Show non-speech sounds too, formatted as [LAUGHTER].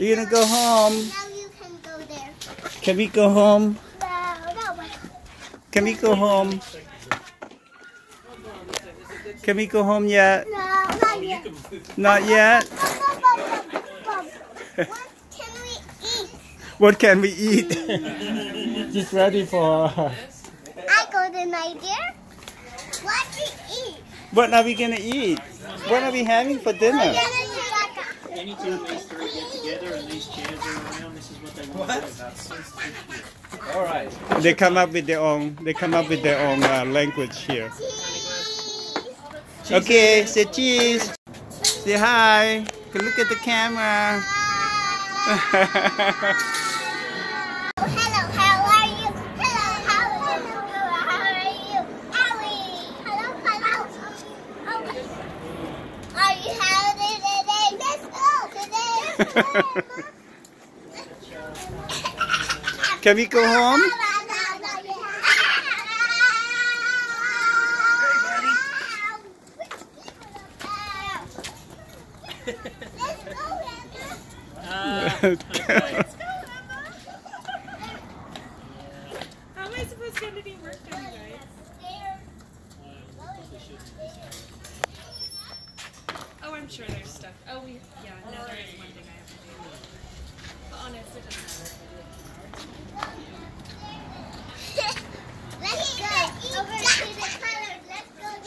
You gonna go home? Now you can go there. Can we go home? No, no. Can we go home? Can we go home yet? No, not yet. Not yet. What can we eat? What can we eat? Hmm. [LAUGHS] Just ready for. I got an idea. What to eat? What are we gonna eat? What are we having for dinner? What they want to do. All right. They come up with their own. They come up with their own uh, language here. Okay, say cheese. Say hi. Look at the camera. [LAUGHS] Hello, how are [LAUGHS] Can we go home? Let's go home. How am I supposed to get any work guys? Oh, I'm sure there's stuff. Oh, we, yeah, no, there is one thing I have to do.